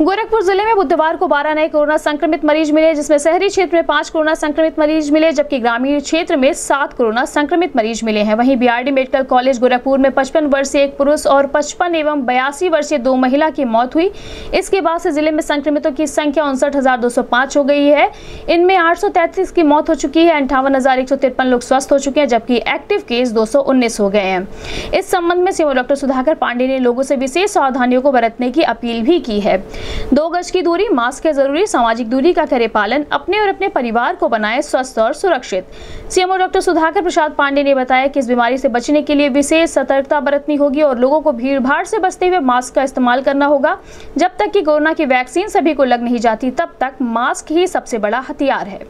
गोरखपुर ज़िले में बुधवार को 12 नए कोरोना संक्रमित मरीज़ मिले, जिसमें शहरी क्षेत्र में पाँच कोरोना संक्रमित मरीज़ मिले, जबकि ग्रामीण क्षेत्र में सात कोरोना संक्रमित मरीज़ मिले हैं। वहीं बीआरडी मेडिकल कॉलेज गोरखपुर में पचपन वर्षीय एक पुरुष और पचपन एवं बयासी वर्षीय दो महिला की मौत हुई। इसके बाद से ज़िले में संक्रमितों की संख्या उनसठ हो गई है। इनमें आठ की मौत हो चुकी है, अंठावन लोग स्वस्थ हो चुके हैं, जबकि एक्टिव केस दो सौ उन्नीस हो गए हैं। इस संबंध में सीएम डॉक्टर सुधाकर पांडे ने लोगों से विशेष सावधानियों को बरतने की अपील भी की है। दो गज की दूरी, मास्क है ज़रूरी, सामाजिक दूरी का करे पालन, अपने और अपने परिवार को बनाए स्वस्थ और सुरक्षित। सीएमओ डॉक्टर सुधाकर प्रसाद पांडे ने बताया कि इस बीमारी से बचने के लिए विशेष सतर्कता बरतनी होगी और लोगों को भीड़ भाड़ से बचते हुए मास्क का इस्तेमाल करना होगा। जब तक कि कोरोना की वैक्सीन सभी को लग नहीं जाती, तब तक मास्क ही सबसे बड़ा हथियार है।